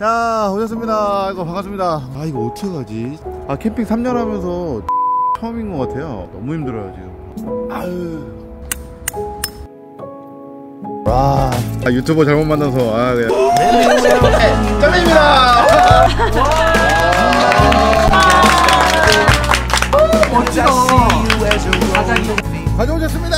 자 오셨습니다 아이고 반갑습니다 아 이거 어떻게 가지 아 캠핑 3년 하면서 처음인 것 같아요 너무 힘들어요 지금 아유 와 아, 유튜버 잘못 만나서 아 그냥 짱입니다 가져오셨습니다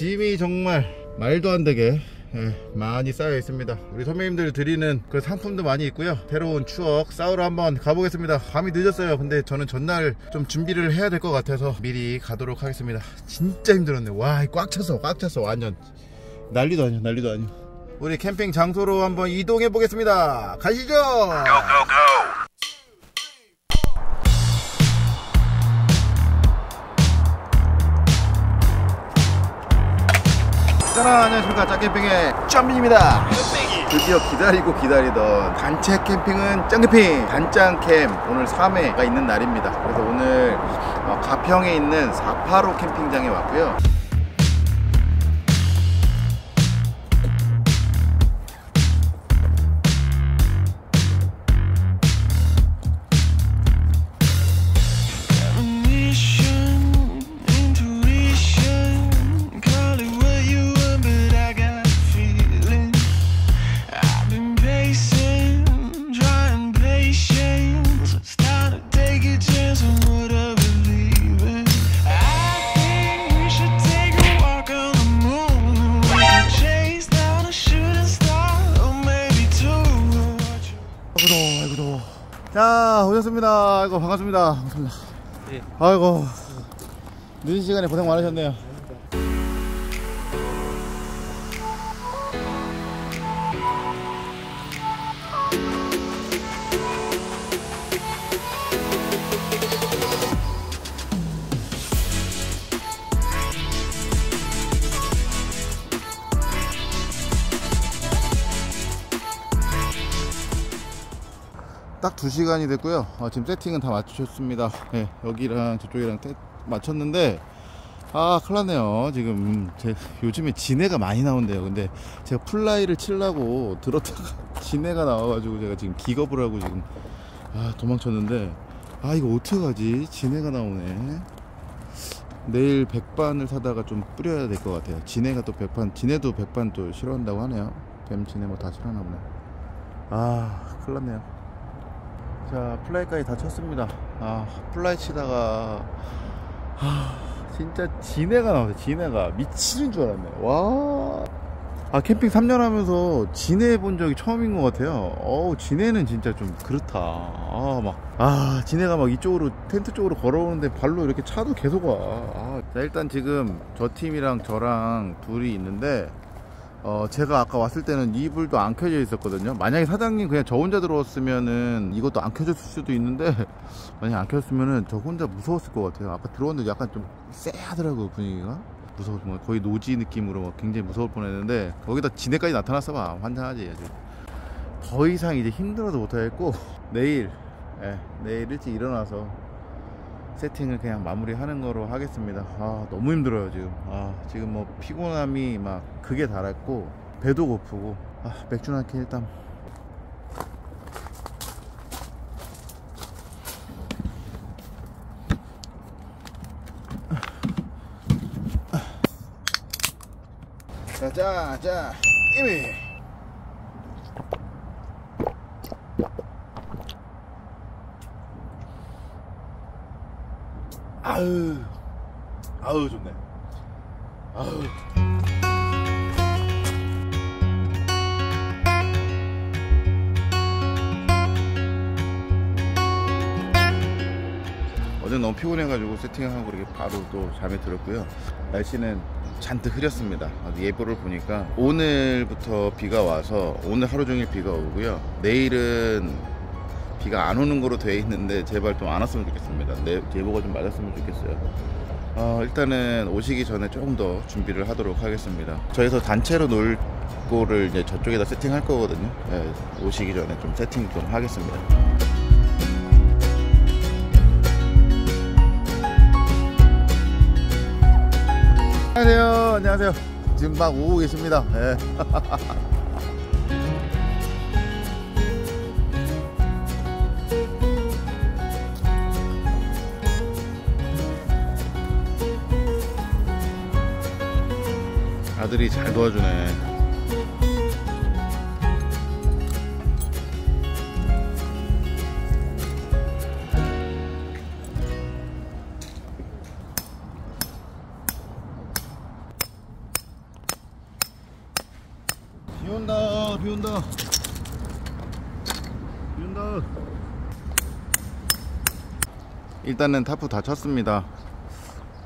짐이 정말 말도 안 되게 예, 많이 쌓여 있습니다. 우리 선배님들 드리는 그 상품도 많이 있고요. 새로운 추억 쌓으러 한번 가보겠습니다. 밤이 늦었어요. 근데 저는 전날 좀 준비를 해야 될 것 같아서 미리 가도록 하겠습니다. 진짜 힘들었네. 와 꽉 찼어 꽉 찼어 완전. 난리도 아니야 난리도 아니야. 우리 캠핑 장소로 한번 이동해 보겠습니다. 가시죠 짜라 안녕하십니까 짱캠핑의 짬민입니다. 드디어 기다리고 기다리던 단체 캠핑은 짱캠핑 단짱캠. 오늘 3회가 있는 날입니다. 그래서 오늘 어, 가평에 있는 485 캠핑장에 왔고요 고 반갑습니다. 반갑습니다 아이고. 늦은 시간에 고생 많으셨네요 2시간이 됐고요. 어, 지금 세팅은 다 맞추셨습니다. 예, 여기랑 저쪽이랑 때, 맞췄는데 아 큰일났네요. 지금 음, 제, 요즘에 지네가 많이 나온대요. 근데 제가 fly를 치려고 들었다가 지네가 나와가지고 제가 지금 기겁을 하고 지금 아 도망쳤는데 아 이거 어떻게 가지? 지네가 나오네. 내일 백반을 사다가 좀 뿌려야 될 것 같아요. 지네가 또 백반 지네도 백반 또 싫어한다고 하네요. 뱀 지네 뭐 다 싫어하나 보네. 아 큰일났네요 자 fly까지 다 쳤습니다. 아 fly 치다가 아 진짜 지네가 나왔어요 지네가. 미치는 줄 알았네. 와아 캠핑 3년 하면서 지네 본 적이 처음인 것 같아요. 어우 지네는 진짜 좀 그렇다. 아 막아 지네가 막 이쪽으로 텐트 쪽으로 걸어오는데 발로 이렇게 차도 계속 와. 아, 자 일단 지금 저 팀이랑 저랑 둘이 있는데 어, 제가 아까 왔을 때는 이 불도 안 켜져 있었거든요. 만약에 사장님 그냥 저 혼자 들어왔으면은 이것도 안 켜졌을 수도 있는데, 만약에 안 켜졌으면은 저 혼자 무서웠을 것 같아요. 아까 들어왔는데 약간 좀 쎄하더라고요, 분위기가. 무서워, 뭐 거의 노지 느낌으로 막 굉장히 무서울 뻔 했는데, 거기다 지네까지 나타났어 봐. 환장하지, 아주. 더 이상 이제 힘들어도 못하겠고, 내일, 예, 내일 일찍 일어나서 세팅을 그냥 마무리하는 거로 하겠습니다. 아 너무 힘들어요 지금. 아 지금 뭐 피곤함이 막 극에 달했고 배도 고프고 아 맥주 한캔 일단. 자자 자 이미 아유 아유 좋네 아유 어제 너무 피곤해가지고 세팅하고 이렇게 바로 또 잠에 들었고요. 날씨는 잔뜩 흐렸습니다. 예보를 보니까 오늘부터 비가 와서 오늘 하루 종일 비가 오고요. 내일은 비가 안 오는 거로 돼 있는데 제발 좀 안 왔으면 좋겠습니다. 내 예보가 좀 맞았으면 좋겠어요. 어, 일단은 오시기 전에 조금 더 준비를 하도록 하겠습니다. 저희서 단체로 놀 거를 이제 저쪽에다 세팅할 거거든요. 예, 오시기 전에 좀 세팅 좀 하겠습니다. 안녕하세요. 안녕하세요. 지금 막 오고 계십니다. 예. 아들이 잘 도와주네. 비 온다, 비 온다. 비 온다. 일단은 타프 다 쳤습니다.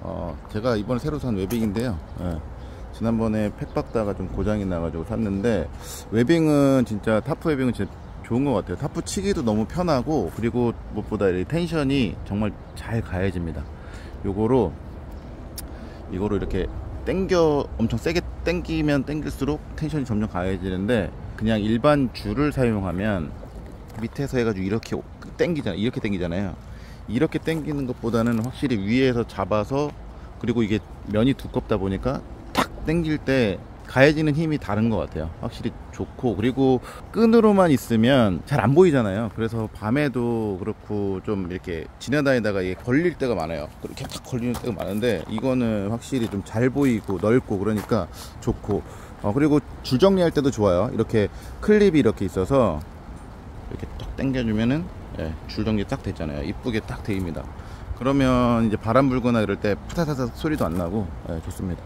어, 제가 이번에 새로 산 webbing인데요. 예. 지난번에 peg 박다가 좀 고장이 나가지고 샀는데 webbing은 진짜 tarp webbing은 진짜 좋은 것 같아요. 타프 치기도 너무 편하고 그리고 무엇보다 이 tension이 정말 잘 가해집니다. 요거로 이거로 이렇게 땡겨 엄청 세게 땡기면 땡길수록 tension이 점점 가해지는데 그냥 일반 줄을 사용하면 밑에서 해가지고 이렇게 땡기잖아요. 이렇게 땡기잖아요. 이렇게 땡기는 것보다는 확실히 위에서 잡아서 그리고 이게 면이 두껍다 보니까 탁 땡길 때 가해지는 힘이 다른 것 같아요. 확실히 좋고 그리고 끈으로만 있으면 잘 안 보이잖아요. 그래서 밤에도 그렇고 좀 이렇게 지나다니다가 이게 걸릴 때가 많아요. 그렇게 탁 걸리는 때가 많은데 이거는 확실히 좀 잘 보이고 넓고 그러니까 좋고 어, 그리고 줄 정리할 때도 좋아요. 이렇게 클립이 이렇게 있어서 이렇게 딱 당겨주면은 예, 줄 정리 딱 됐잖아요. 이쁘게 딱 됩니다. 그러면 이제 바람 불거나 이럴 때 파타타타 소리도 안 나고 예, 좋습니다.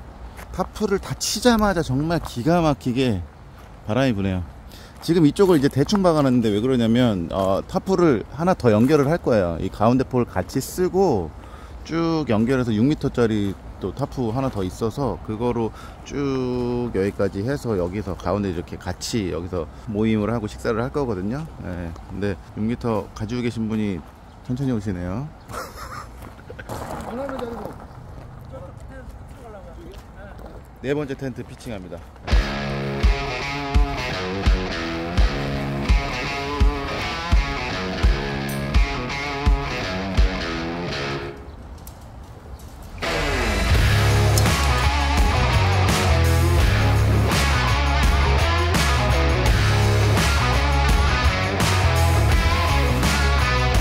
tarp를 다 치자마자 정말 기가 막히게 바람이 부네요. 지금 이쪽을 이제 대충 박아놨는데 왜 그러냐면 어, tarp를 하나 더 연결을 할 거예요. 이 가운데 pole 같이 쓰고 쭉 연결해서 6m짜리 또 타프 하나 더 있어서 그거로 쭉 여기까지 해서 여기서 가운데 이렇게 같이 여기서 모임을 하고 식사를 할 거거든요. 예, 근데 6m 가지고 계신 분이 천천히 오시네요. 네 번째 텐트 피칭합니다.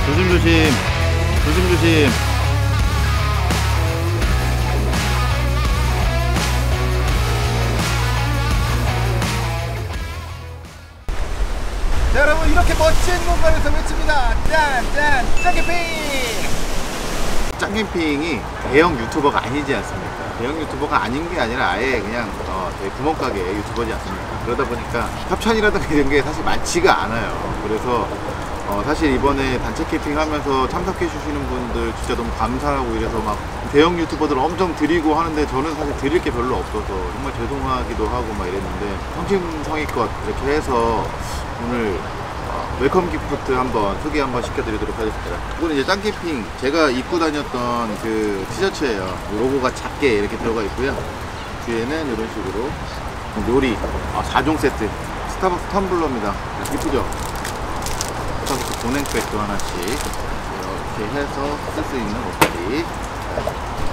조심조심, 조심조심. 캠핑이 대형 유튜버가 아니지 않습니까? 대형 유튜버가 아닌 게 아니라 아예 그냥 어, 구멍가게 유튜버지 않습니까? 그러다 보니까 협찬이라든가 이런 게 사실 많지가 않아요. 그래서 어, 사실 이번에 단체 캠핑 하면서 참석해 주시는 분들 진짜 너무 감사하고 이래서 막 대형 유튜버들 엄청 드리고 하는데 저는 사실 드릴 게 별로 없어서 정말 죄송하기도 하고 막 이랬는데 성심성의껏 이렇게 해서 오늘 어, welcome gift 한번 소개 한번 시켜드리도록 하겠습니다. 이거는 이제 짠캠핑 제가 입고 다녔던 그 티셔츠예요. 로고가 작게 이렇게 들어가 있고요. 뒤에는 이런 식으로 요리 아, 4종 세트 스타벅스 텀블러입니다. 이쁘죠? 스타벅스 보냉백도 하나씩 이렇게 해서 쓸 수 있는 옷들이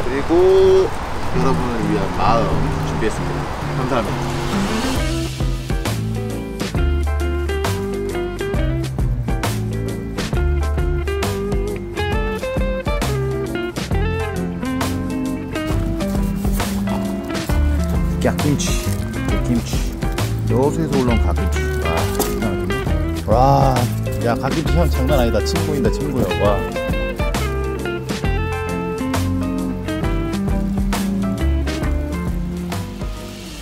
그리고 여러분을 위한 마음 준비했습니다. 감사합니다. 갓김치, 갓김치. 여수에서 올라온 갓김치. 와, 야, 갓김치 향 장난 아니다. 침 보여. 와.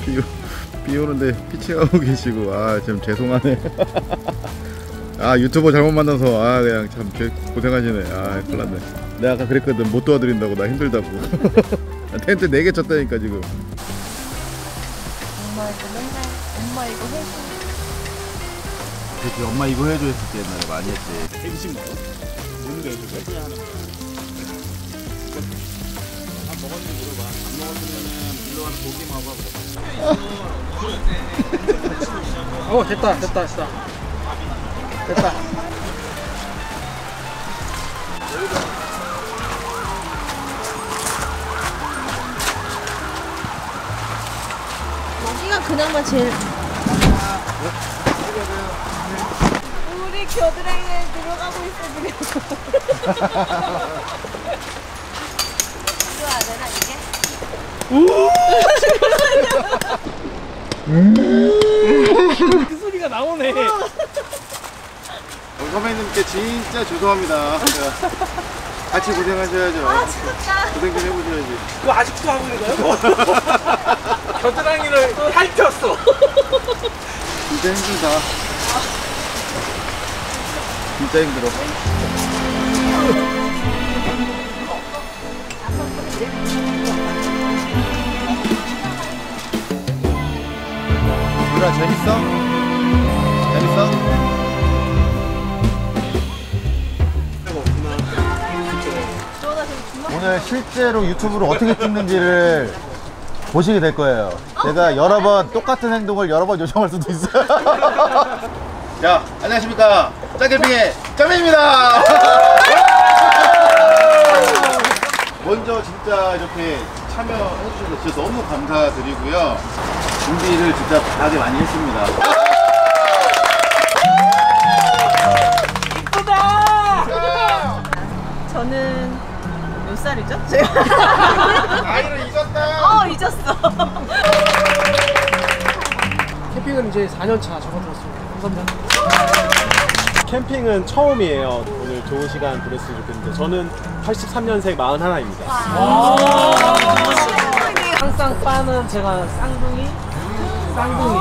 비, 오- 비 오는데 피칭하고 계시고, 아, 좀 죄송하네. 아 유튜버 잘못 만나서 아 그냥 참 개- 고생하시네 아 큰일 났네 내가 아까 그랬거든 못 도와드린다고 나 힘들다고 텐트 4개 쳤다니까 지금 엄마 이거 해줘. 그치 엄마 이거 해줘 했을 때 옛날에 많이 했지. 어 됐다 됐다 됐다. 됐다. 여기가 그나마 제일. 겨드랑이에 들어가고 있어 지금. 되나 이게? 그 소리가 나오네 선배님께 진짜 죄송합니다 같이 고생하셔야죠 아. 고생 좀 해보셔야지 그거 아직도 하고 있는 거야? 겨드랑이를 핥혔어 진짜 힘들다 진짜 힘들어 유라 재밌어? 재밌어? 오늘 실제로 유튜브를 어떻게 찍는지를 보시게 될 거예요. 제가 여러 번 똑같은 행동을 여러 번 요청할 수도 있어요. 자, 안녕하십니까. 짱캠핑의 짱맨입니다. 먼저 진짜 이렇게 참여해 주셔서 진짜 너무 감사드리고요. 준비를 진짜 다하게 많이 했습니다. 저는 몇 살이죠? 제가. 아이를 잊었다. 어 잊었어. 캠핑은 이제 4년차 접어들었습니다 감사합니다 캠핑은 처음이에요. 오늘 좋은 시간 보냈으면 좋겠는데 저는 83년생 41입니다. 항상 빠는 제가 쌍둥이 쌍둥이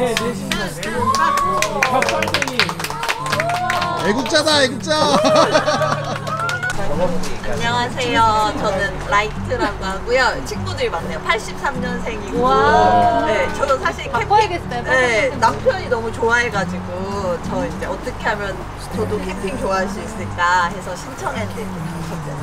예 겹쌍둥이 애국자다, 애국자. 안녕하세요. 저는 라이트라고 하고요. 친구들이 많네요. 83년생이고. 와. 네, 저도 사실 캠핑. 바꿔야겠어요. 네, 남편이 너무 좋아해가지고 저 이제 어떻게 하면 저도 캠핑 좋아할 수 있을까 해서 신청했는데 당첨돼서.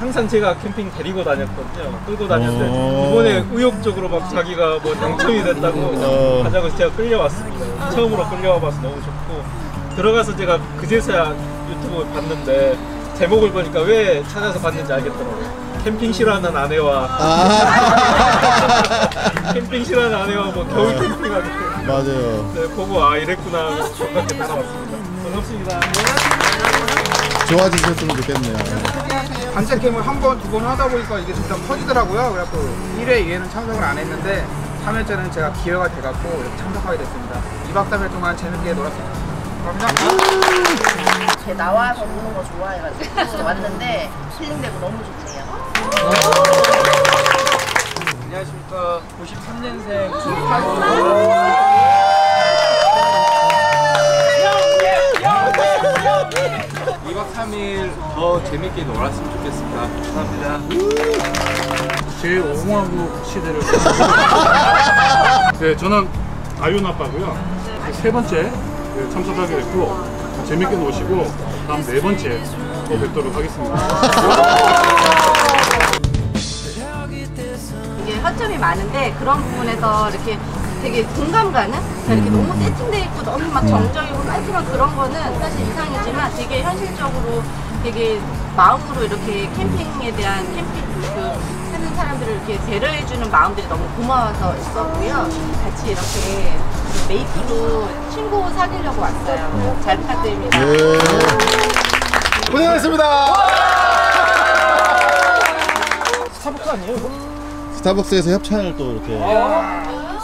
항상 제가 캠핑 데리고 다녔거든요. 끌고 다녔는데 오. 이번에 의욕적으로 막 자기가 뭐 당첨이 됐다고 어. 하자고 해서 제가 끌려왔습니다. 처음으로 끌려와봐서 너무 좋고 들어가서 제가 그제서야 유튜브 봤는데 제목을 보니까 왜 찾아서 봤는지 알겠더라고요. 캠핑 싫어하는 아내와 캠핑 싫어하는 아내와 뭐 겨울 캠핑하기 맞아요. 네, 보고 아 이랬구나 하면서 반갑게 따라왔습니다. 반갑습니다. 좋아지셨으면 좋겠네요. 단체캠을 한 번, 두 번 하다 보니까 이게 점점 커지더라고요. 그래갖고 1회, 2회는 참석을 안 했는데 3회째는 제가 기회가 돼갖고 이렇게 참석하게 됐습니다. 2박 3일 동안 재밌게 놀았습니다. 감사합니다. 제 나와서 노는 거 좋아해가지고 왔는데 힐링되고 너무 좋네요. 안녕하십니까 93년생 2박 3일 더 재밌게 놀았으면 좋겠습니다. 감사합니다. 제일 옹호하고 시대를 네, 저는 아윤 아빠고요. 세 번째 네, 참석하게 됐고 재밌게 노시고 다음 네 번째 또 뵙도록 하겠습니다. 이게 허점이 많은데 그런 부분에서 이렇게 되게 공감 가는 이렇게 너무 세팅돼 있고 너무 막 정적이고 깔끔한 그런 거는 사실 이상이지만 되게 현실적으로 되게 마음으로 이렇게 캠핑에 대한 캠핑 그 하는 사람들을 이렇게 배려해주는 마음들이 너무 고마워서 있었고요. 같이 이렇게 메이트로 친구 사귀려고 왔어요. 잘 부탁드립니다. 예. 고생하셨습니다. 스타벅스 아니에요 이거? 스타벅스에서 협찬을 또 이렇게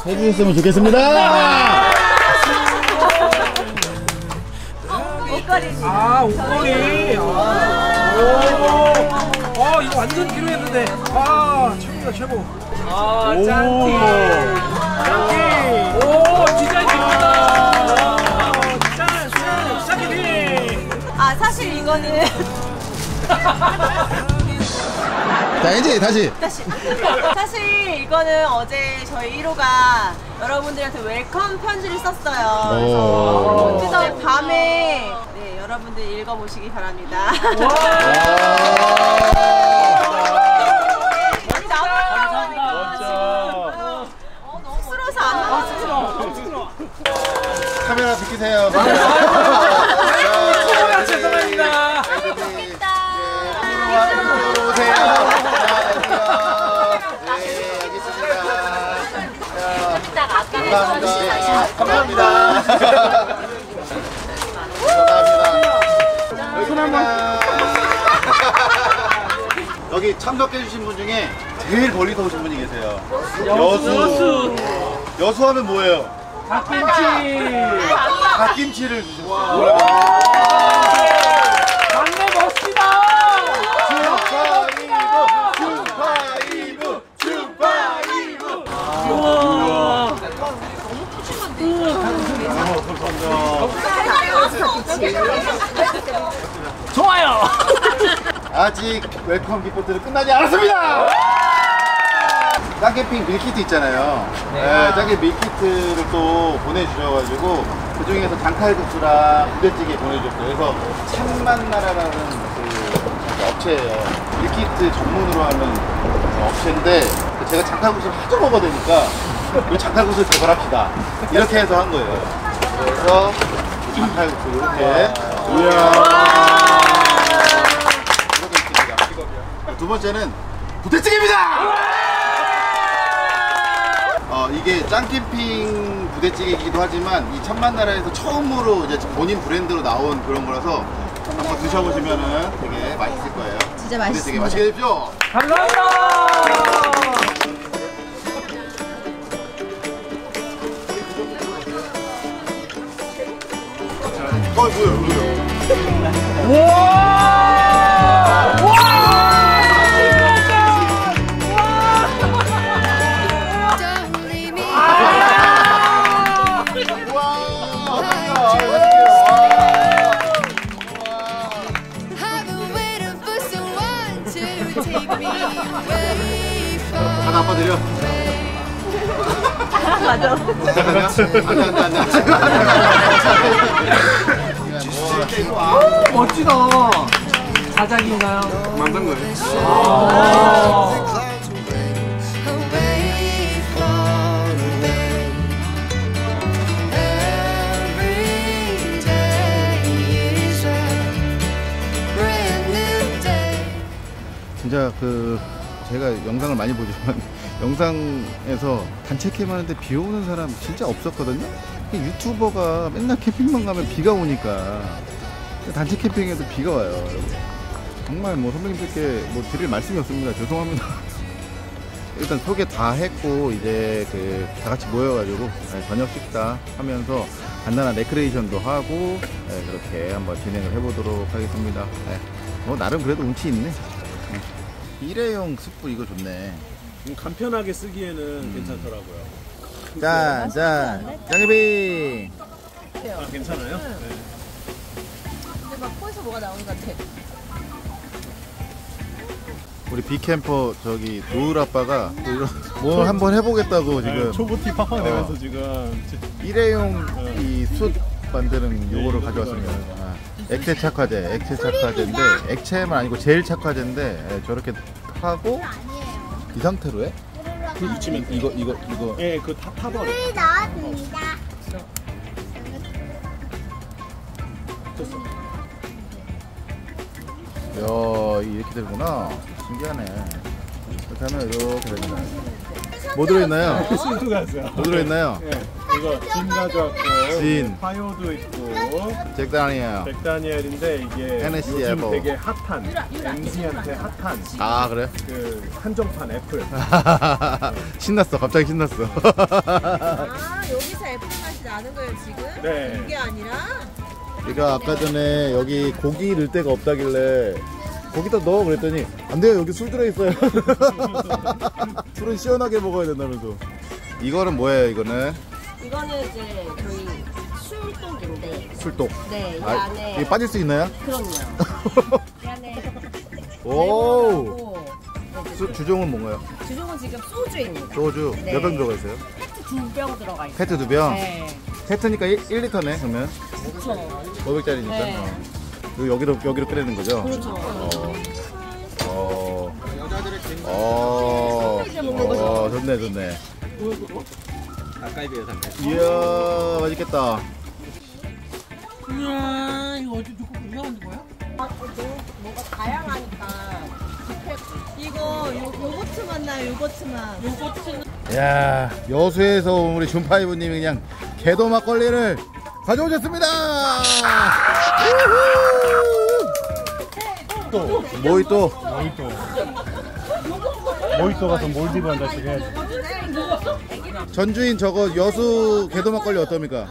해주셨으면 좋겠습니다. 아 옷걸이 아, 오. 아 이거 완전 필요했는데 아 최고야 짱키가 최고. 아, 짱키. 짱키. 사실 이거는 자 이제 다시 다시 사실 이거는 어제 저희 1호가 여러분들한테 welcome 편지를 썼어요. 오. 그래서 어제 밤에 네, 여러분들 읽어보시기 바랍니다. 쑥스러워서 안 나왔어. 카메라 비키세요 이쪽으로 오세요. 네 알겠습니다 감사합니다. 감사합니다. 감사합니다 여기 참석해주신 분 중에 제일 멀리서 오신 분이 계세요. 여수. 여수하면 뭐예요? 닭김치. 갓김치를 주셨어요 막내 멋지다. 하이파이브 하이파이브 하이파이브 우와. 좋아요. 아직 welcome gift는 끝나지 않았습니다. 짠캠핑 밀키트 있잖아요. 네, 짠캠 밀키트를 또 보내주셔가지고 그 중에서 장칼국수랑 부대찌개 보내주셨어요. 그래서 참만나라라는 그 업체예요. 밀키트 전문으로 하는 업체인데 제가 장칼국수를 하도 먹어야 되니까 이 장칼국수를 개발합시다. 이렇게 해서 한 거예요. 그래서 이 장칼국수 이렇게 이야. 두 번째는 부대찌개입니다. 어, 이게 짱캠핑 부대찌개이기도 하지만 이 천만나라에서 처음으로 이제 본인 브랜드로 나온 그런 거라서 한번 드셔보시면은 되게 맛있을 거예요. 진짜 맛있습니다. 부대찌개 맛있게 드십시오. 감사합니다. 어, 뭐야, 뭐야. 하나 아빠 드려. 맞아. 안돼 안돼 안돼. 멋지다. 자작인가요? 만든 거예요. 진짜 그 제가 영상을 많이 보지만 영상에서 단체 캠 하는데 비 오는 사람 진짜 없었거든요. 유튜버가 맨날 캠핑만 가면 비가 오니까 단체 캠핑에도 비가 와요. 정말 뭐 선배님들께 뭐 드릴 말씀이 없습니다. 죄송합니다. 일단 소개 다 했고 이제 그 다 같이 모여가지고 네, 저녁 식사 하면서 간단한 레크레이션도 하고 네, 그렇게 한번 진행을 해보도록 하겠습니다. 네. 뭐 나름 그래도 운치 있네. 일회용 스프 이거 좋네. 좀 간편하게 쓰기에는 괜찮더라고요. 짠, 짠. 장기비. 아, 괜찮아요? 네. 근데 막 코에서 뭐가 나오는 것 같아. 우리 비캠퍼 저기 노을 아빠가 또 이런 뭐 한번 해보겠다고 지금 네, 초보티 팍팍 내면서 어. 지금 일회용 이 숯 만드는 요거를 가져왔습니다. 아, 액체 착화제, 액체 착화제인데 액체만 아니고 제일 착화제인데 예, 저렇게 하고 이 상태로 해? 그 돼요. 이거 이거 이거 예, 그 타, 타버려. 넣었습니다. 야 이렇게 되구나. 신기하네. 이렇게 하면 이렇게 됩니다. 뭐 들어있나요? 가스야. 뭐 들어있나요? 예, 이거 진 가져왔고, 진. 파요도 있고, 잭다니에요. 백다니엘인데 이게 NSC 요즘 에버. 되게 핫한, MZ한테 핫한 아 그래? 그 한정판 애플. 신났어. 갑자기 신났어. 아 여기서 애플 맛이 나는 거예요 지금? 네. 이게 아니라? 제가 아까 전에 여기 고기 넣을 데가 없다길래 거기다 넣어 그랬더니 안 돼요 여기 술 들어있어요 술은 시원하게 먹어야 된다면서 이거는 뭐예요 이거는 이거는 이제 저희 술독인데 술독 네, 이 아, 안에 이게 빠질 수 있나요? 그럼요. 이 안에 오 레몬하고 네, 수- 주종은 뭔가요? 주종은 지금 소주입니다. 소주 네. 몇병 들어가 있어요? 페트 두 병 들어가 있어요. 페트 두 병? 네. 페트니까 1, 1리터네 그러면 그렇죠. 500짜리니까 네. 어. 여기로 여기로 끓이는 거죠? 그렇죠. 어. 어. 어. 어. 좋네 좋네 닭갈비에요 닭갈비. 이야 맛있겠다 이야 이거 어디 누구 유명한 거야? 뭐가 다양하니까. 이거 요, 요거트 맛나요, 요거트 맛. 요거트 야 여수에서 온 우리 준파이브님이 그냥 개도 막걸리를 가져오셨습니다 또 모히또 모히또. 모히또 가서 몰디브 한 잔씩 해야지. 전주인 저거 여수 개도 막걸리 어떻습니까?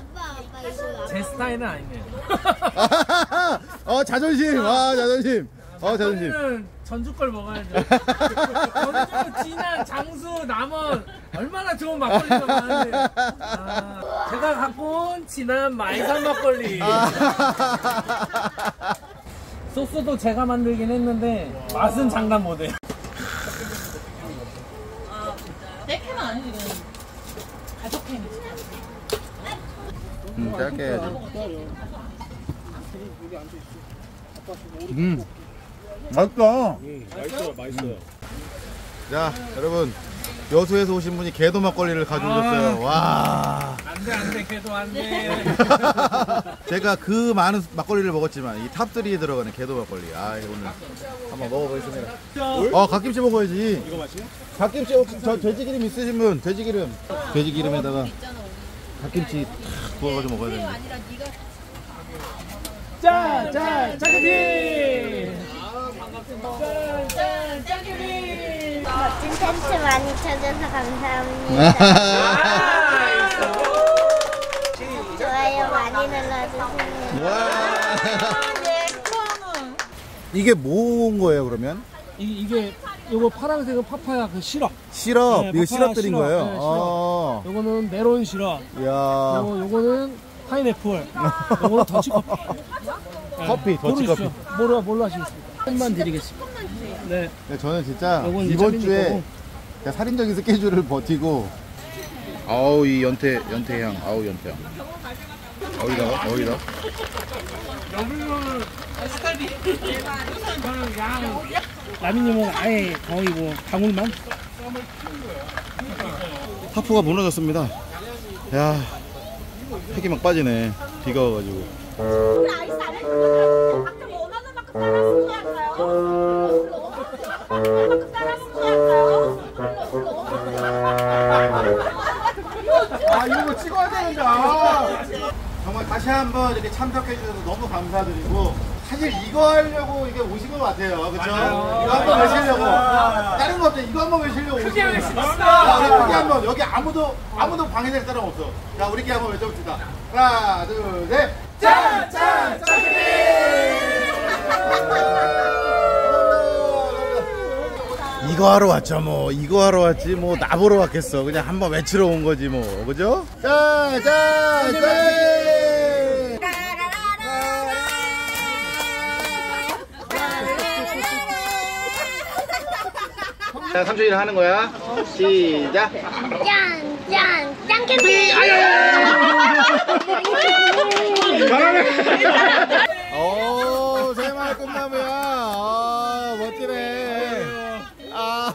제 스타일은 아니네요. 어 자존심 아 자존심 어 자존심 저는 전주 걸 먹어야죠. 전주, 진안, 장수, 남원 얼마나 좋은 막걸리가 많은데. 아, 제가 갖고 온 진안 마이산 막걸리. 소스도 제가 만들긴 했는데 맛은 장담 못해요. 떼캔은 아니지 이건 가족캔이지. 음 짧게 해야지. 음. 맛있다. 맛있어요 맛있어요. 자 여러분. 여수에서 오신 분이 개도 막걸리를 가져오셨어요. 와. 안 돼 안돼 걔도 안 돼. 제가 그 많은 막걸리를 먹었지만 이 탑3에 들어가는 개도 막걸리. 아 이거 오늘 한번 먹어보겠습니다. 어 갓김치 먹어야지. 이거 맛이요? 갓김치 혹시 저 돼지기름 있으신 분? 돼지기름. 돼지기름에다가 갓김치 탁 구워가지고 먹어야 됩니다 짠! 짠! 짜게비! 짠! 멋진 텐트 많이 쳐줘서 감사합니다. 좋아요 많이 눌러주세요. 이게 뭔 거예요 그러면? 이, 이게 요거 파란색은 파파야 그 시럽. 시럽 네, 이거 시럽 드린 시럽. 거예요? 네, 시럽. 아. 요거는 메론 시럽. 이야 요거, 요거는 파인애플. 요거는 더치커피. 커피 더치 커피 모르시죠? 뭐라, 뭘로 하시겠습니까? 한만 드리겠습니다. 네. 근데 저는 진짜 이번 주에 뭐. 그냥 살인적인 스케줄을 버티고 아우 이 연태 연태향 아우 연태향 어디다가 어디다 여기는 양. 라미님은 아예 거의 뭐 방울만? 하프가 무너졌습니다 야 색이 막 빠지네 비가 와가지고? 아 이거 뭐 찍어야 되는데 아. 정말 다시 한번 이렇게 참석해 주셔서 너무 감사드리고 사실 이거 하려고 이게 오신 것 같아요. 그쵸? 이거 한번 외치려고. 다른 거 없죠? 이거 한번 외치려고 자 우리 크게 한번 여기 아무도 아무도 방해될 사람 없어. 자 우리끼리 한번 외쳐봅시다. 하나 둘 셋. 짠짠 이거 하러 왔죠 뭐. 이거 하러 왔지 뭐. 나보러 왔겠어. 그냥 한번 외치러 온 거지 뭐. 그죠? 짠짠짠 자 삼촌이랑 하는 거야. 시작. 짠, 짠, 짠 캠핑! 오 새마을 꿈나무야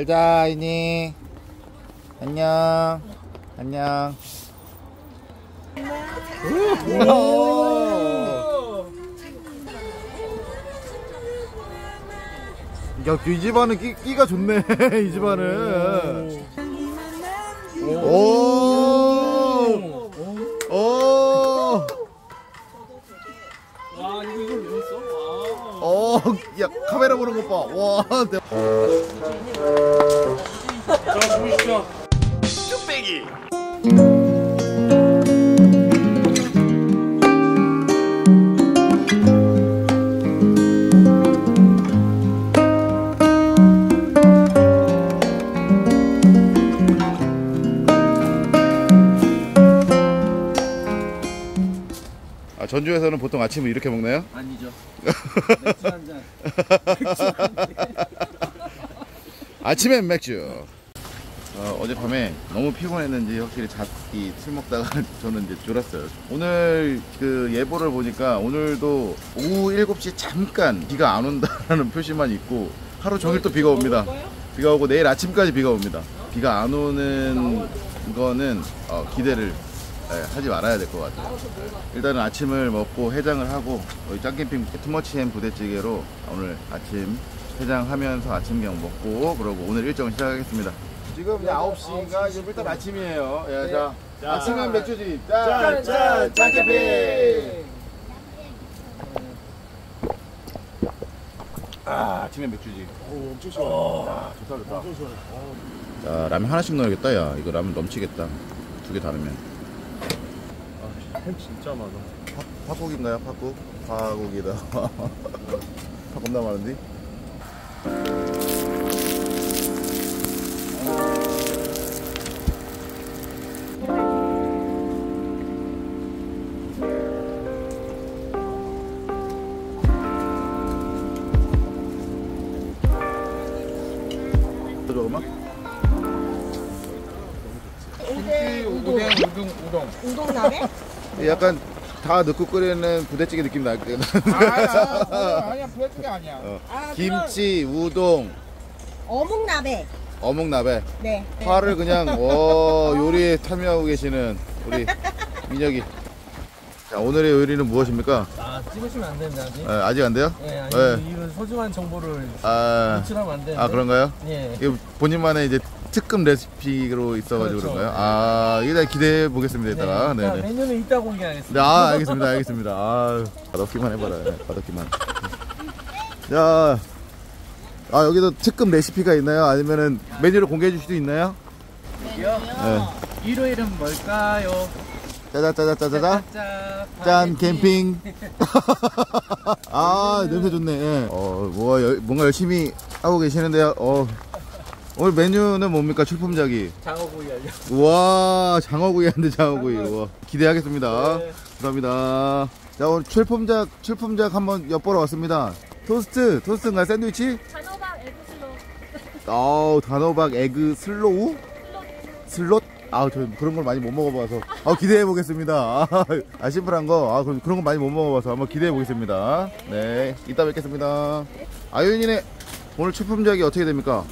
잘자 이니. 안녕. 안녕. 야, 이 집안은 끼, 끼가 좋네, 이 집안은. 아침을 이렇게 먹나요? 아니죠. 맥주 한 잔. 맥주 한 잔. 아침엔 맥주. 어, 어젯밤에 너무 피곤했는지 확실히 잡기 술 먹다가 저는 이제 졸았어요. 오늘 그 예보를 보니까 오늘도 오후 7시 잠깐 비가 안 온다라는 표시만 있고 하루 종일 또 비가 옵니다. 비가 오고 내일 아침까지 비가 옵니다. 비가 안 오는 거는 어, 기대를 예, 하지 말아야 될 것 같아요. 일단은 아침을 먹고 해장을 하고 여기 짱캠핑 투머치햄 부대찌개로 오늘 아침 해장하면서 아침경 먹고 그러고 오늘 일정을 시작하겠습니다. 지금 이제 9시가 이제 일단 아침이에요. 예, 자, 아침은 맥주지. 짠, 짠, 짱캠핑! 아, 아침에 맥주지. 오, 엄청 시원해. 아, 좋다, 좋다. 시원해. 자, 라면 하나씩 넣어야겠다, 야. 이거 라면 넘치겠다. 두 개 다르면. 햄 진짜 많아. 파, 팥국인가요? 팥국? 파국이다. 파 겁나 많은데? 약간 다 넣고 끓이는 부대찌개 느낌 날 때. 아니야, 아니야, 부대찌개 아니야. 어. 아, 김치, 우동, 어묵나베. 어묵나베. 네. 파를 그냥 어, 요리에 참여하고 계시는 우리 민혁이. 자, 오늘의 요리는 무엇입니까? 아 찍으시면 안 됩니다 아직. 예, 아직 안 돼요? 예, 아니 네. 이건 소중한 정보를 아, 노출하면 안 되는데. 아 그런가요? 예. 이거 본인만의 이제 특급 레시피로 있어가지고 그렇죠. 그런가요 아, 이거 기대해 보겠습니다, 이따가. 네. 네. 메뉴는 이따 공개하겠습니다. 네, 아, 알겠습니다, 알겠습니다. 아, 받았기만 해봐라, 네, 받았기만. 자, 아, 여기도 특급 레시피가 있나요? 아니면은 메뉴를 공개해 줄 수도 있나요? 네. 일요일은 뭘까요? 짜자짜자짜자자. 짜. 짠, 캠핑. 아, 냄새 좋네. 예. 어, 뭐가, 열- 뭔가 열심히 하고 계시는데요. 어, 오늘 메뉴는 뭡니까? 출품작이. 장어구이 알려. 우와, 장어구이 한데 장어구이. 우와. 기대하겠습니다. 네. 감사합니다. 자, 오늘 출품작, 출품작 한번 엿보러 왔습니다. 토스트, 토스트인가요? 샌드위치? 단호박 egg slut 아우, 단호박 egg slow? slut? 아, 저 그런 걸 많이 못 먹어봐서. 아, 기대해 보겠습니다. 아, 아, 심플한 거. 아, 그럼 그런 거 많이 못 먹어봐서 한번 기대해 보겠습니다. 네, 이따 뵙겠습니다. 아윤이네 오늘 출품작이 어떻게 됩니까?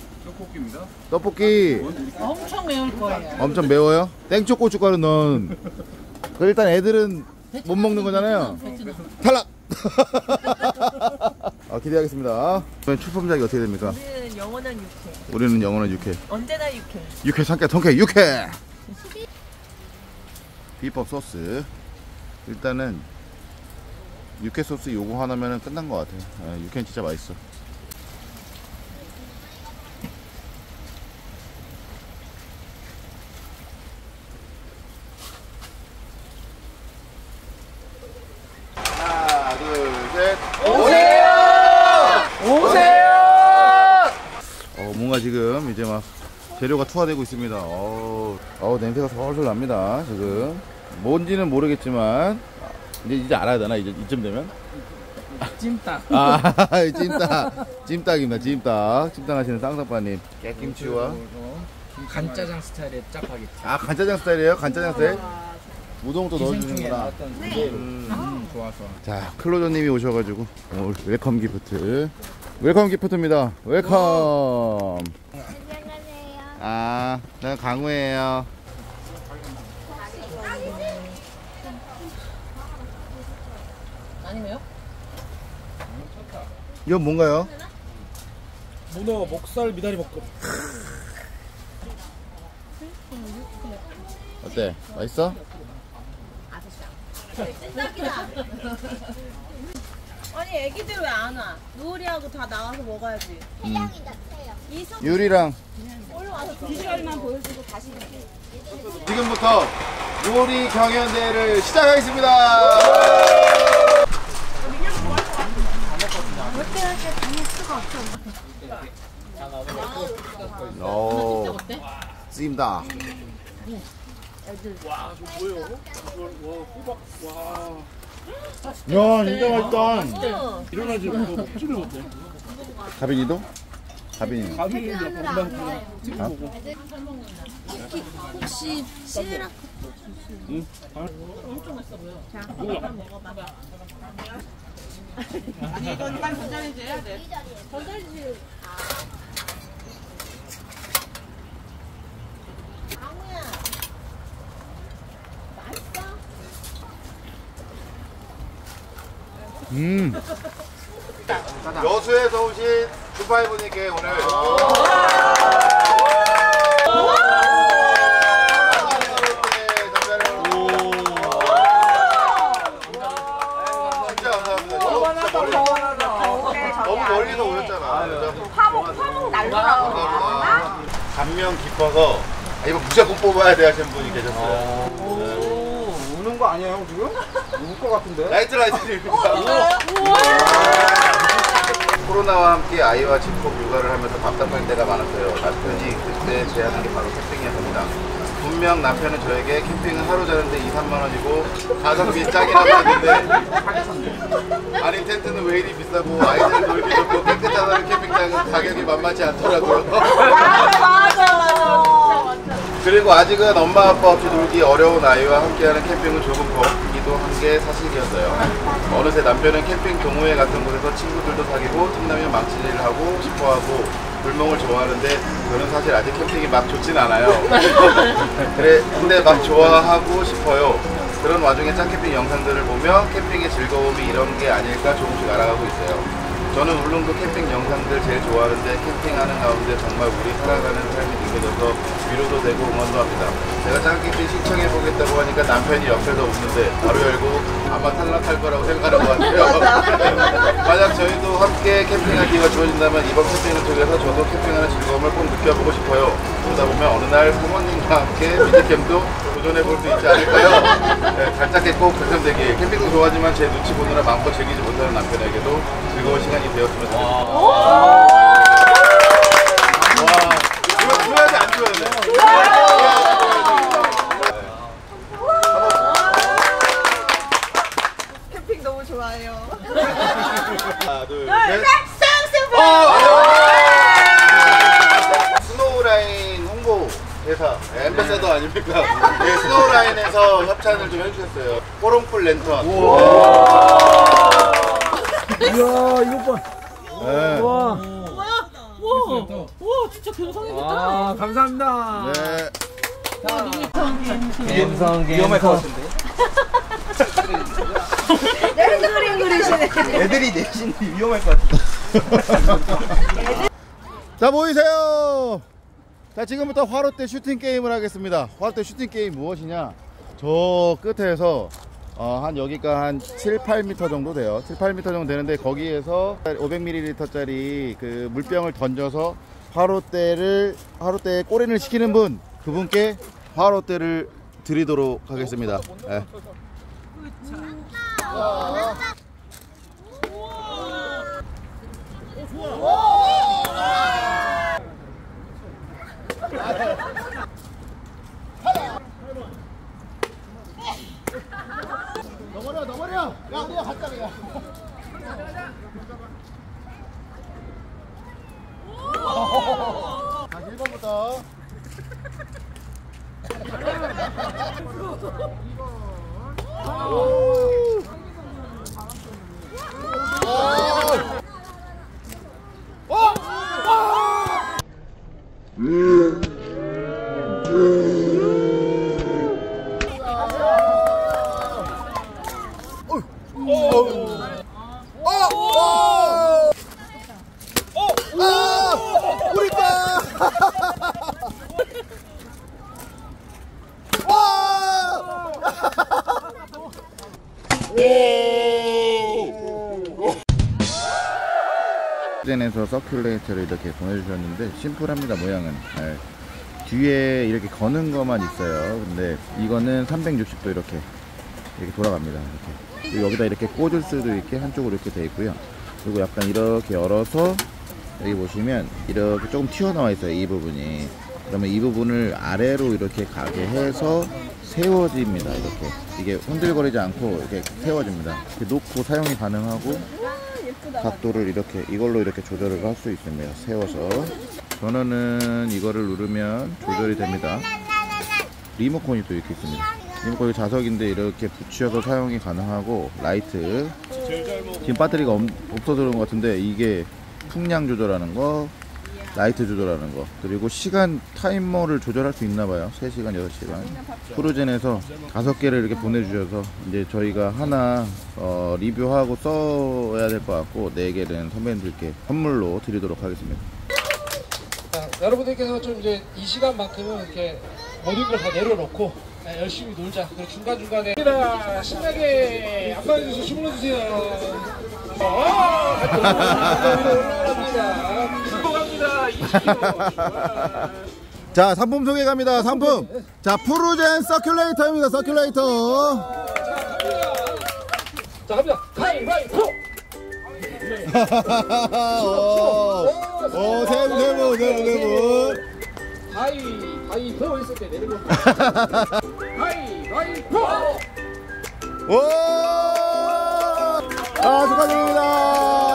떡볶이입니다. 떡볶이 엄청 매울 거예요. 엄청 매워요? 땡초 고춧가루 넣은. 그 일단 애들은 못 먹는 거잖아요. 탈락! 아, 기대하겠습니다. 오늘 출품작이 어떻게 됩니까? 우리는 영원한 육회. 우리는 영원한 육회. 언제나 육회. 육회 삼계 통쾌 육회 비법 소스 일단은 육회 소스 요거 하나면 끝난 것 같아 아, 육회는 진짜 맛있어 하나 둘셋 오세요. 어, 뭔가 지금 이제 막 재료가 투하되고 있습니다. 어, 어 냄새가 솔솔 납니다. 지금 뭔지는 모르겠지만 아, 이제 이제 알아야 되나 이제 이쯤 되면? 찜닭. 아 찜닭 찜닭입니다. 찜닭 찜닭 하시는 쌍쌍빠님 깨김치와 간짜장 스타일의 짜파게티. 아 간짜장 스타일이에요? 간짜장 스타일? 우동도 넣어주는구나. 네. 음, 좋아, 좋아. 자 클로저님이 오셔가지고 오늘 welcome gift welcome gift입니다. welcome. 아, 난 강우예요. 아니에요? 이건 뭔가요? 문어, 목살, 미나리 볶음. 어때? 맛있어? 아니 애기들 왜 안 와? 누울이하고 다 나와서 먹어야지. 태양이 같아요. 유리랑 얼른 와서 비주얼만 보여주고 다시 지금부터 요리 경연 대회를 시작하겠습니다. 오, 쓰임다. 야, 진짜 맛있다. 일어나지 뭐 먹지를 못해. 가빈이도? 가빈이. 가빈이 약간 보고. 혹시 시에라 응. 몰라. 아니 이건 딱 전자레인지 해야 돼. 음. 여수에서 오신 주파이브님께 오늘. 감명 깊어서 아, 이거 무조건 뽑아야 돼 하시는 분이 계셨어요. 거 아니에요 형 지금? 울것 같은데? 라이트 라이트입니다. 코로나와 함께 아이와 집콕 육아를 하면서 답답할 때가 많았어요. 남편이 그때 제안한 게 바로 캠핑이었습니다. 분명 남편은 저에게 캠핑은 하루 자는데 2, 3만 원이고 가성비 짱이라고 했는데 아니 텐트는 왜 이리 비싸고 아이들 놀기 좋고 깨끗하다는 캠핑장은 가격이 만만치 않더라고요. 그리고 아직은 엄마 아빠 없이 놀기 어려운 아이와 함께하는 캠핑은 조금 버겁기도 한 게 사실이었어요. 어느새 남편은 캠핑 동호회 같은 곳에서 친구들도 사귀고 틈나면 망치질을 하고 싶어하고 불멍을 좋아하는데 저는 사실 아직 캠핑이 막 좋진 않아요. 그래 근데 막 좋아하고 싶어요. 그런 와중에 짱캠핑 영상들을 보며 캠핑의 즐거움이 이런 게 아닐까 조금씩 알아가고 있어요. 저는 울릉도 캠핑 영상들 제일 좋아하는데 캠핑하는 가운데 정말 우리 살아가는 삶이 느껴져서 위로도 되고 응원도 합니다. 제가 짱캠핑 신청해보겠다고 하니까 남편이 옆에서 웃는데 바로 열고 아마 탈락할 거라고 생각하는 것 같아요. 만약 저희도 함께 캠핑할 기회가 주어진다면 이번 캠핑을 통해서 저도 캠핑하는 즐거움을 꼭 느껴보고 싶어요. 그러다 보면 어느 날 부모님과 함께 미니캠도 도전해 볼 수 있지 않을까요? 네, 꼭 당첨되길. 캠핑도 좋아하지만 제 눈치 보느라 마음껏 즐기지 못하는 남편에게도 즐거운 시간이 되었으면 좋겠습니다. 와, 이거 줘야 돼, 안 줘야 돼? 캠핑 너무 좋아해요. 하나, 둘, 셋. 어, 스노우라인 홍보 회사 ambassador 아닙니까? 네, 스노우라인에서 협찬을 좀 해주셨어요. 꼬롱풀 랜턴. 이야, 이거 봐. 네. 와. 와, 와, 진짜 감성이다. 아, 감사합니다. 네. 위험할 것 같은데? 그림 그리시네. 애들이 내신 위험할 것 같아. 자 모이세요. 자 지금부터 화롯대 슈팅 게임을 하겠습니다. 화롯대 슈팅 게임 무엇이냐? 저 끝에서 어, 한 여기가 한 7, 8m 정도 돼요. 7, 8m 정도 되는데 거기에서 500ml짜리 그 물병을 던져서 화롯대를 화롯대에 꼬리를 시키는 분 그분께 화롯대를 드리도록 하겠습니다. 예. 넘어려 넘어려. 야 우리가 갔다 그냥. 다시 1번부터. 어! 예! 어! 젠에서 서큘레이터를 이렇게 보내주셨는데 심플합니다 모양은. 네. 뒤에 이렇게 거는 것만 있어요. 근데 이거는 360도 이렇게 이렇게 돌아갑니다 이렇게. 여기다 이렇게 꽂을 수도 있게 한쪽으로 이렇게 돼 있고요. 그리고 약간 이렇게 열어서 여기 보시면 이렇게 조금 튀어나와 있어요 이 부분이. 그러면 이 부분을 아래로 이렇게 가게 해서 세워집니다 이렇게. 이게 흔들거리지 않고 이렇게 세워집니다. 이렇게 놓고 사용이 가능하고 각도를 이렇게 이걸로 이렇게 조절을 할 수 있습니다. 세워서. 전원은 이거를 누르면 조절이 됩니다. 리모컨이 또 이렇게 있습니다. 리모컨이 자석인데 이렇게 붙여서 사용이 가능하고 라이트. 지금 배터리가 없, 없어서 그런 것 같은데 이게 풍량 조절하는 거 라이트 조절하는 거 그리고 시간 타이머를 조절할 수 있나 봐요 3시간 6시간 프로젠에서 다섯 개를 이렇게 보내주셔서 이제 저희가 하나 어, 리뷰하고 써야 될 것 같고 네 개는 선배님들께 선물로 드리도록 하겠습니다 자, 여러분들께서 좀 이제 이 시간만큼은 이렇게 모든 걸 다 내려놓고 네, 열심히 놀자. 그리고 중간중간에 자, 신나게 앞방에서 주물러주세요. 어, 올라갑니다. 기뻐갑니다. 20kg. 자 상품 소개 갑니다 상품 자 프로젠 서큘레이터입니다 서큘레이터 자, 갑니다. 가위바위보! 오, 세분 세분 세분 세분 가위바위보 했을 때 내리고. 가위바위보! 오! 아, 축하드립니다.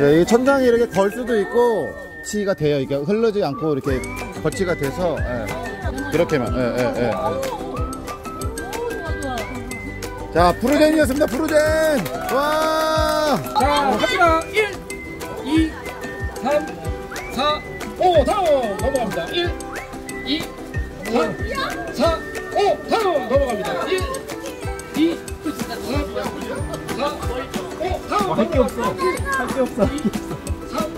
네, 이 천장이 이렇게 걸 수도 있고, 거치가 돼요. 이게 흐르지 않고 이렇게 거치가 돼서, 예. 이렇게만, 예, 예, 예. 예. 자, 프루젠이었습니다, 프루젠! 와! 자, 갑니다. 1, 2, 3, 4, 5, 다음 넘어갑니다. 1, 2, 3, 5, 다음 할게 없어. 할 게 없어. 3,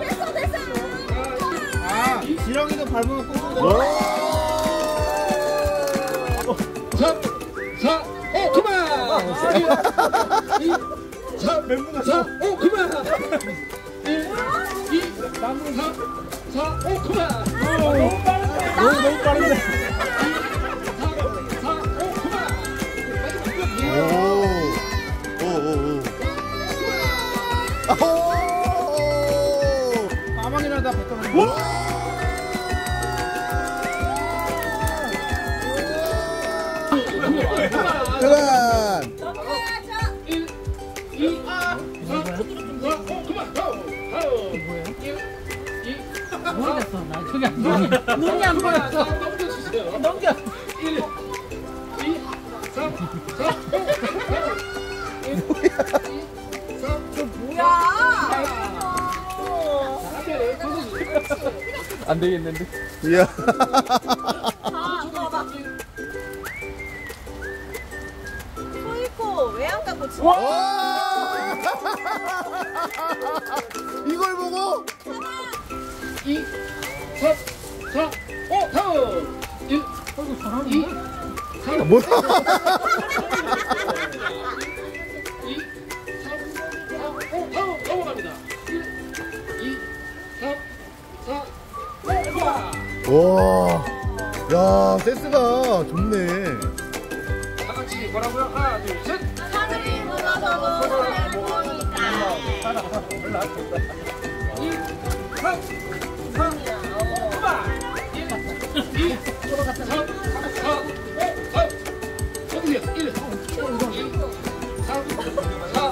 됐어 됐어 됐어 아, 지렁이도 밟으면 꽂는 와! 3, 4, 5, 그만! 1, 2, 3, 4, 5, 그만! 1, 2, 3, 4, 4, 5, 그만! 너무 빠른데? 너무 빠른데? 그만! 1, 2, 3, 4, 5, 그만! 다음! 다음! 1, 2, 모르겠어. 나 저기 안 보여. 눈이 안 보였어. 넘겨주세요. 넘겨. 1, 2, 3, 4, 5, 1, 2, 3, 안 되겠는데? 이야. 와! 이걸 보고 2, 3, 4, 5, 다음! 1, 2, 3, 뭐야? 2, 3, 4, 5, 그만! 1, 2, 3, 4, 5, 다음! 어디세요? 1, 2, 3, 4,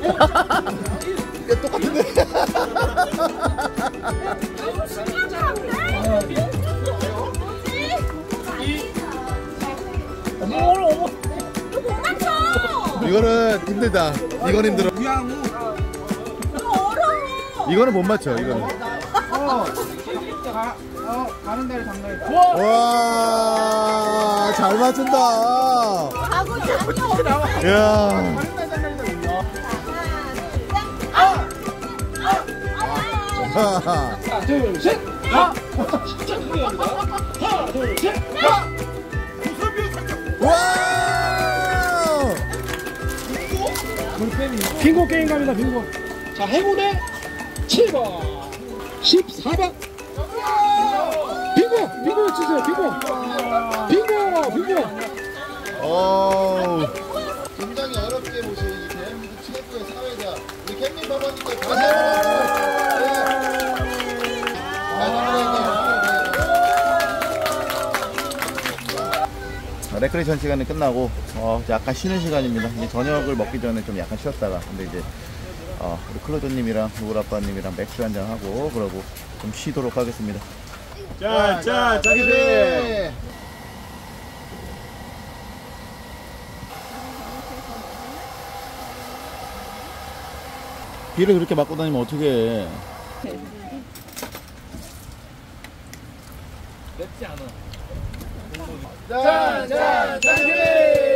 5, 야, 똑같은데? 이거는 힘들다. 이건 힘들어. 이거는 못 맞춰, 이거는. 어, 가, 어, 가는 데를 담가야 돼. 와, 잘 맞춘다. 가고 이야. 하하. 하나, 둘, 셋. 하. 하나, 둘, 셋. 하. 와! 빙고 게임 갑니다. 빙고. 자, 행운의 7번, 14번. 빙고, 빙고 치세요. 빙고. 빙고, 빙고. 어 굉장히 어렵게 모신 이 대한민국 최고의 사회자 우리 캠핑 바바님께 다시 한번 레크레이션 시간이 끝나고 어, 이제 약간 쉬는 시간입니다. 이제 저녁을 먹기 전에 좀 약간 쉬었다가 근데 이제 어, 우리 클로저님이랑 누울 아빠님이랑 맥주 한잔 하고 그러고 좀 쉬도록 하겠습니다. 자, 자, 자기들. 비를 그렇게 맞고 다니면 어떻게 해? 자, 자, 자, 자, 자기들.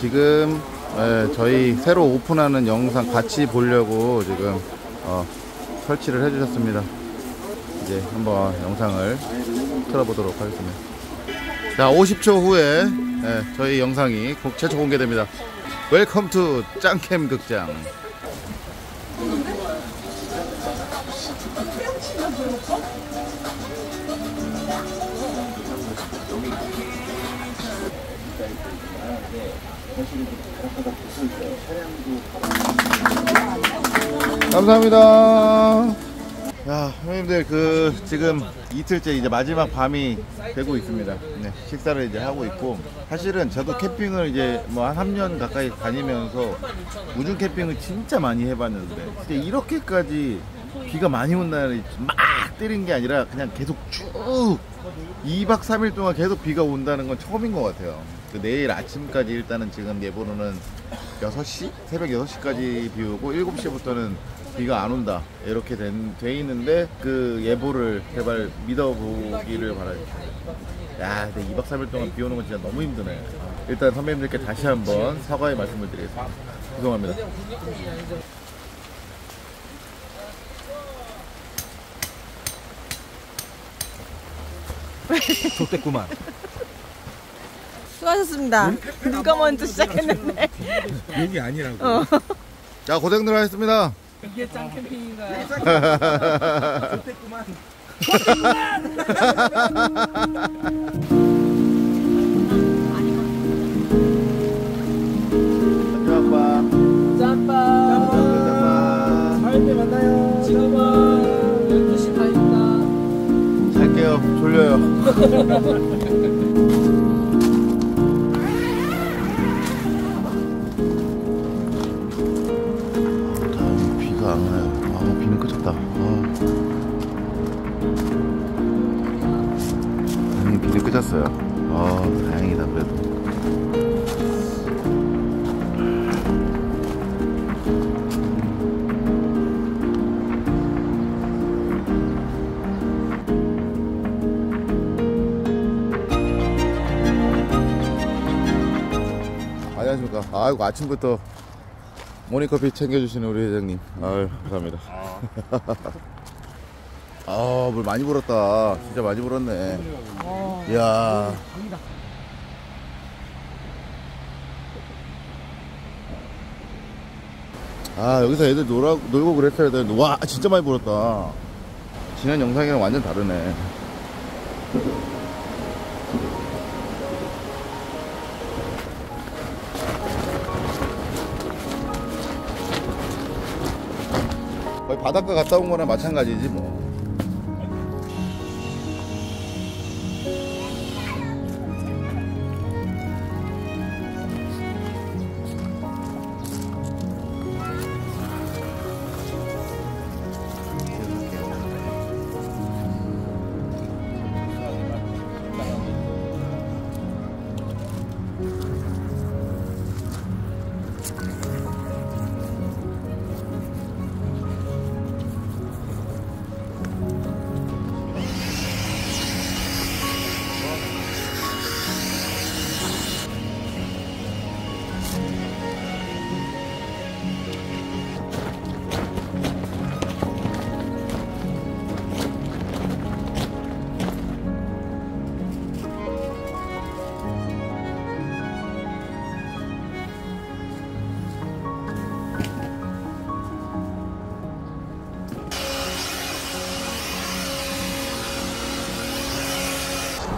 지금 예, 저희 새로 오픈하는 영상 같이 보려고 지금 어, 설치를 해주셨습니다. 이제 한번 영상을 틀어보도록 하겠습니다. 자, 50초 후에 예, 저희 영상이 고- 최초 공개됩니다. welcome to 짠캠 극장. 감사합니다. 야, 형님들 그 지금 이틀째 이제 마지막 밤이 되고 있습니다. 네, 식사를 이제 하고 있고 사실은 저도 캠핑을 이제 뭐 한 3년 가까이 다니면서 우중 캠핑을 진짜 많이 해봤는데 진짜 이렇게까지 비가 많이 온 날이 막 때린 게 아니라 그냥 계속 쭉 2박 3일 동안 계속 비가 온다는 건 처음인 것 같아요. 그 내일 아침까지 일단은 지금 예보로는 6시? 새벽 6시까지 비 오고 7시부터는 비가 안 온다. 이렇게 된, 돼 있는데 그 예보를 제발 믿어보기를 바라요. 야, 근데 2박 3일 동안 비 오는 건 진짜 너무 힘드네. 일단 선배님들께 다시 한번 사과의 말씀을 드리겠습니다. 죄송합니다. 좋댔구만. 수고하셨습니다. 누가 먼저 시작했는데. 여기 아니라고. 어. 자, 고생들 하셨습니다. 이게 짱 캠핑인가? 짬바. 짬바. 짬바. 다음에 만나요. 지금은 12시 반입니다. 잘게요. 졸려요. 그쳤어요. 아, 다행이다, 그래도. 안녕하십니까. 아이고, 아침부터 모닝커피 챙겨주시는 우리 회장님. 아유, 감사합니다. 아, 물 많이 불었다. 진짜 많이 불었네. 이야. 아, 여기서 애들 놀아, 놀고 그랬어야 되는데, 와, 진짜 많이 불었다. 지난 영상이랑 완전 다르네. 거의 바닷가 갔다 온 거나 마찬가지지 뭐.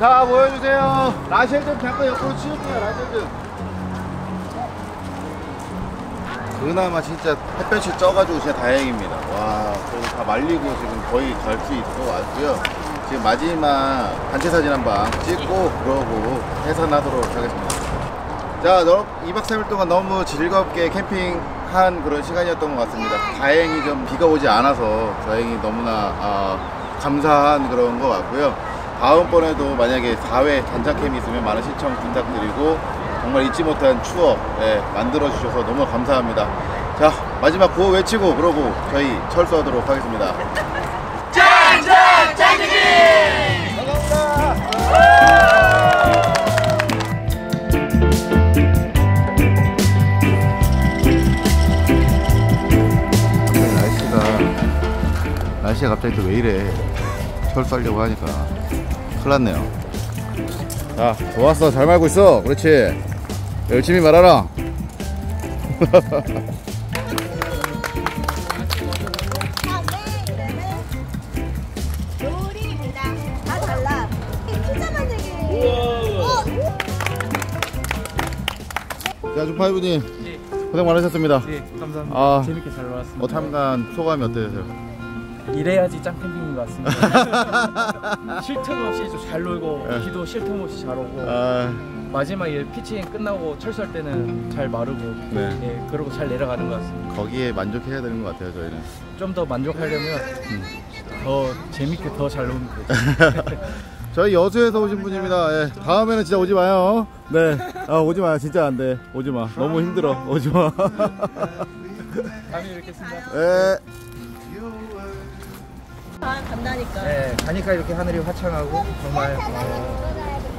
자 보여주세요. 라셸 좀 잠깐 옆으로 치울게요 라셸 좀 그나마 진짜 햇볕이 쪄가지고 진짜 다행입니다. 와 거기 다 말리고 지금 거의 갈 수 있고 왔고요. 지금 마지막 단체 사진 한 방 찍고 그러고 해산하도록 하겠습니다. 자 2박 3일 동안 너무 즐겁게 캠핑한 그런 시간이었던 것 같습니다. 다행히 좀 비가 오지 않아서 다행히 너무나 아, 감사한 그런 것 같고요 다음번에도 만약에 4회 단짝캠이 있으면 많은 시청 부탁드리고 정말 잊지 못한 추억 예, 만들어 주셔서 너무 감사합니다. 자 마지막 구호 외치고 그러고 저희 철수하도록 하겠습니다. 짠짠 짠짜기! 감사합니다. 날씨가 갑자기 또 왜 이래? 철수하려고 하니까 큰일 났네요 자 좋았어 잘 말고 있어 그렇지 열심히 말하라 요리입니다. 다 달라. 피자 만들기. 자 주파이브님 고생 많으셨습니다 네, 감사합니다. 아, 재밌게 잘 놀았습니다. 어 탐관 소감이 어떠세요? 이래야지 짱 캠핑인 것 같습니다. 쉴틈 없이 좀잘 놀고 네. 비도 쉴틈 없이 잘 오고 아, 마지막에 피칭 끝나고 철수할 때는 잘 마르고 네. 예, 그러고 잘 내려가는 것 같습니다. 거기에 만족해야 되는 것 같아요 저희는 좀 더 만족하려면 음. 더 재밌게 더 잘 노는 거죠. 저희 여수에서 오신 분입니다. 예, 다음에는 진짜 오지 마요. 네, 아, 오지 마요. 진짜 안 돼. 오지 마. 너무 힘들어. 오지 마. 다음에 뵙겠습니다. 예. 간다니까. 네, 가니까 이렇게 하늘이 화창하고 정말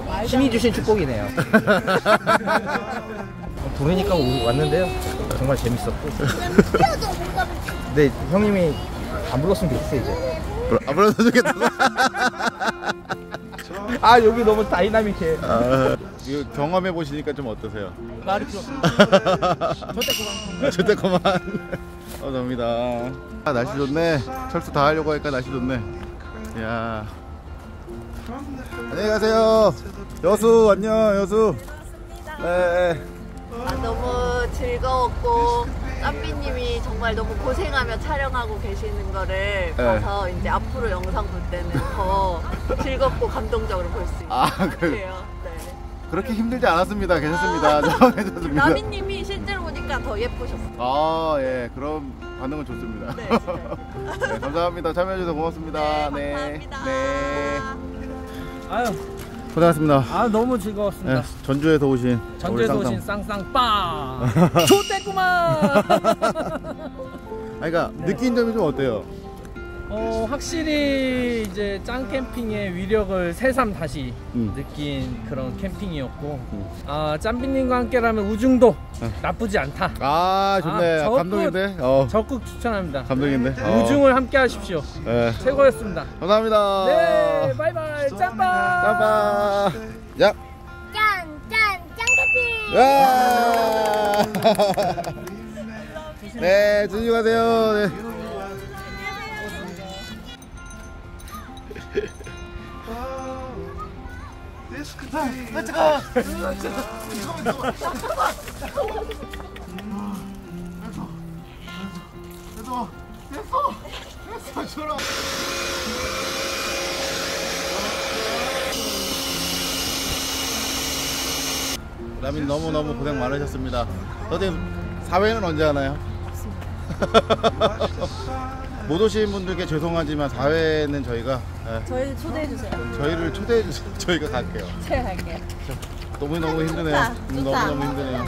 어, 신이 주신 축복이네요. 어, 부르니까 오- 왔는데요. 정말 재밌었고. 근데 형님이 안 불렀으면 좋겠어요 이제. 안 불러서 좋겠다. 아 여기 너무 다이나믹해. 아, 이거 경험해 보시니까 좀 어떠세요? 말이 필요 없습니다. 좋대 그만. 감사합니다. 아, 날씨 좋네. 철수 다 하려고 하니까 날씨 좋네. 이야. 안녕히 가세요. 여수 안녕 여수. 네. 아, 너무 즐거웠고 깜비님이 정말 너무 고생하며 촬영하고 계시는 거를 봐서 이제 앞으로 영상 볼 때는 더 즐겁고 감동적으로 볼 수 있는 아, 것 그- 같아요. 네. 그렇게 힘들지 않았습니다. 괜찮습니다. 저 괜찮습니다. 나비님이 실제로 보니까 더 예쁘셨어요. 아, 예. 그럼 반응은 좋습니다. 네, 네, 감사합니다. 참여해주셔서 고맙습니다. 네. 감사합니다. 네. 아유, 고생하셨습니다. 아 너무 즐거웠습니다. 네, 전주에서 오신 전주에서 오신 쌍쌍. 쌍쌍빵 좋댔구만. 아니, 그러니까 느낀 점이 좀 어때요? 어 확실히 이제 짱 캠핑의 위력을 새삼 다시 음. 느낀 그런 캠핑이었고 음. 아 짬비님과 함께라면 우중도 어. 나쁘지 않다. 아, 좋네. 아, 저것도- 감동인데? 어, 적극 추천합니다. 감동인데? 어. 우중을 함께 하십시오. 네. 최고였습니다. 감사합니다. 네, 바이바이. 짬빵. 깜빡. 야. 짠, 짠, 짱캐피. 야. 네, 조심히 가세요. 네. 라민 너무너무 고생 많으셨습니다. 선생님, 사회는 언제 하나요? 못 오신 분들께 죄송하지만 사회는 저희가 예, 저희를 초대해 주세요. 저희를 초대해 주세요. 저희가 갈게요. 제가 갈게요. 너무 너무 힘드네요. 좋다, 음, 좋다. 너무 너무 힘드네요.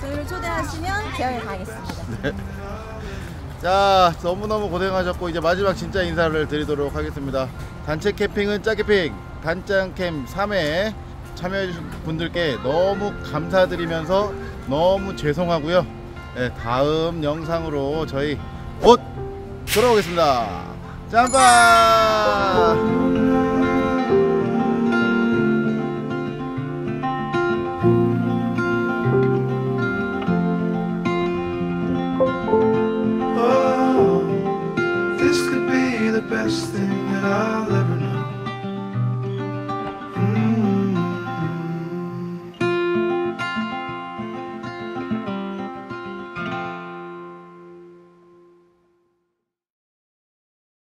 저희를 초대하시면 제가 가겠습니다. 자, 너무 너무 고생하셨고 이제 마지막 진짜 인사를 드리도록 하겠습니다. 단체 캠핑은 짜캠핑 단짠캠 3회 참여해주신 분들께 너무 감사드리면서 너무 죄송하고요. 네, 다음 영상으로 저희 곧 돌아오겠습니다. 짬바!